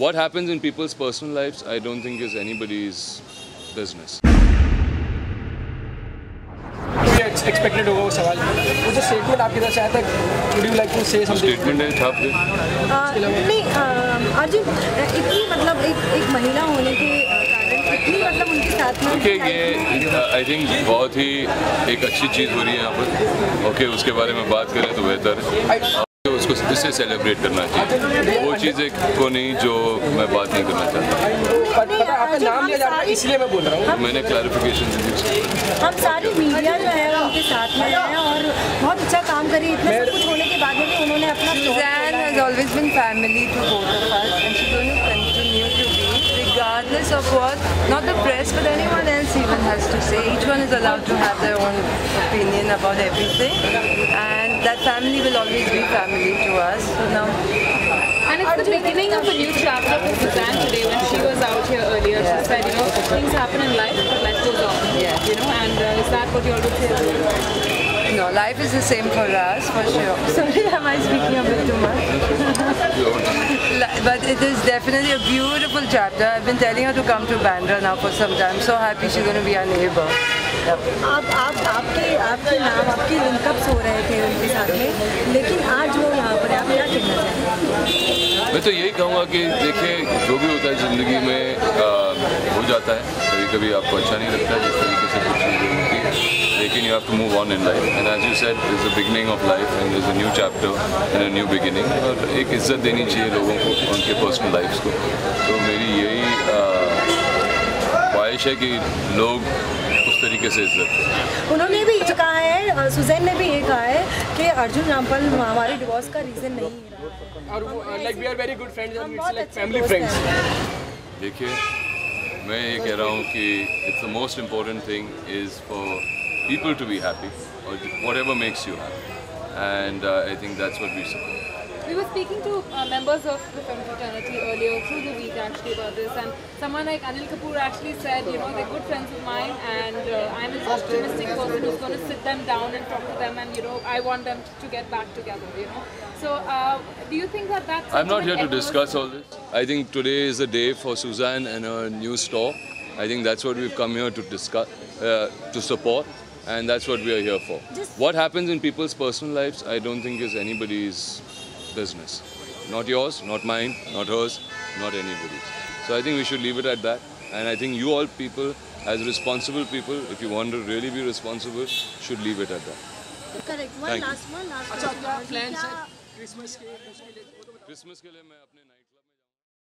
What happens in people's personal lives, I don't think is anybody's business. Expected होगा वो सवाल। वो जो स्टेटमेंट आपकी तरफ़ से आया था। Would you like to say something statement है छाप दे नहीं अर्जुन इतनी मतलब एक एक महिला होने के कारण इतनी मतलब उनके साथ में देखिए ये आई थिंक बहुत ही एक अच्छी चीज़ हो रही है यहाँ पर। ओके उसके बारे में बात करें तो बेहतर है। उसको इससे सेलिब्रेट करना चाहिए? वो चीज़ एक को नहीं जो मैं बात नहीं करना चाहता। आपका नाम लिया जा रहा है इसलिए मैं बोल रहा हूँ। मैंने क्लैरिफिकेशन दी हम सारी मीडिया जो है उनके साथ में है और बहुत अच्छा काम करी। इतना सब कुछ होने के बाद में भी उन्होंने अपना has है। always been family regardless of what not the press but anyone else even has to say. Each one is allowed to have their own opinion about everything and that family will always be family to us. So now And it's the beginning of a new chapter for Suzanne today when she was out here earlier. She said, you know, things happen in life, but life goes on. Yeah. You know, and uh, is that what you all would say? no, life is the same for us for sure. Sorry, am I speaking a bit too much? But it is definitely a beautiful chapter. I've been telling her to come to Bandra now for some time. I'm so happy she's going to be our neighbor. आप आप आपके आपके नाम आपके link-ups हो रहे थे उनके साथ में लेकिन आज वो यहाँ पर आप क्या कहना चाहेंगे मैं तो यही कहूँगा कि देखिए जो भी होता है ज़िंदगी में आ, हो जाता है कभी कभी आपको अच्छा नहीं लगता जिस तरीके से कुछ have to move on in life and as you said is the beginning of life and is a new chapter and a new beginning और एक इज़्ज़त देनी चाहिए लोगों को उनके पर्सनल लाइफ्स को। तो मेरी यही आ, ख्वाहिश है कि लोग उस तरीके से इज़्ज़त दें। उन्होंने भी ये कहा है अ, सुजैन ने भी ये कहा है कि अर्जुन रामपाल हमारे डिवोर्स का रीज़न नहीं है। और like we are very good friends and it's like family friends देखिए मैं ये कह रहा हूँ कि it's the most important thing is for people to be happy or whatever makes you happy. And uh, I think that's what we support. We were speaking to uh, members of the film fraternity earlier through the week actually about this and someone like Anil Kapoor actually said, you know, they're good friends of mine and uh, I'm an optimistic person who's going to sit them down and talk to them and, you know, I want them to get back together, you know. So uh, do you think that that's... I'm not here to discuss all this. I think today is a day for Suzanne and her new store. I think that's what we've come here to discuss, uh, to support and that's what we are here for. Just- What happens in people's personal lives, I don't think is anybody's business. Not yours, not mine, not hers, not anybody's. So I think we should leave it at that. And I think you all people, as responsible people, if you want to really be responsible, should leave it at that. Correct one Thank you. Last one last अच्छा क्या plan है Christmas के उसके लिए वो तो Christmas के लिए मैं अपने